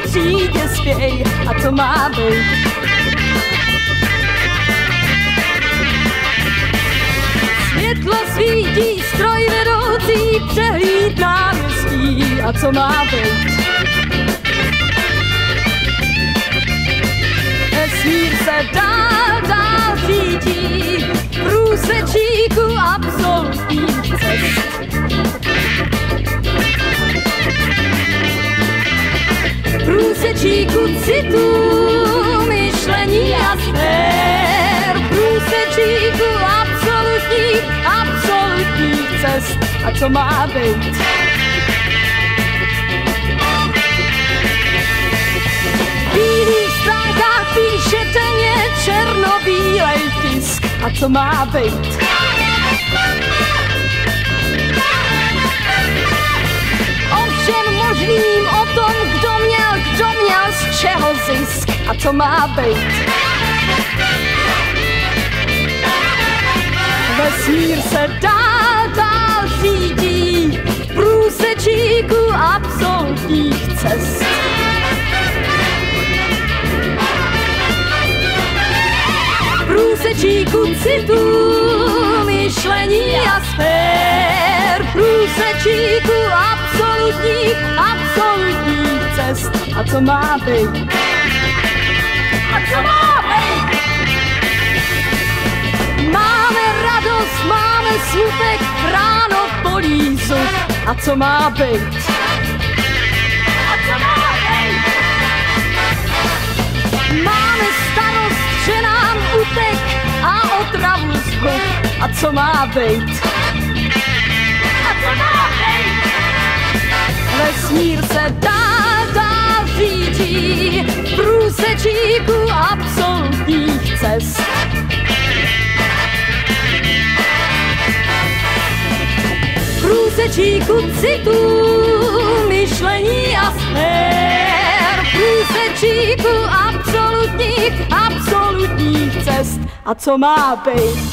třídě spěj. A co má být? Světlo svítí, stroj vedoucí, přehlíd náměstí. A co má být? Vesmír se dál, Průsečíku citů, myšlení a sfér, průsečíku absolutních, absolutních cest. A co má být? Píšete mě černobílej tisk. A co má být? O všem možným, co má být? Vesmír se dál, dál řídí v průsečíku absolutních cest. průsečíku citů, myšlení a sfér, průsečíku absolutních, absolutních cest. A co má být? A co má být? Máme radost, máme smutek, ráno bolí zub. A co má být? A co má být? Máme starost, že nám utek a otravu zhub. A co má být? A co má být? Vesmír se dál, průsečíku absolutních cest. průsečíku citů, myšlení a sfér, průsečíku absolutních, absolutních cest. A co má být?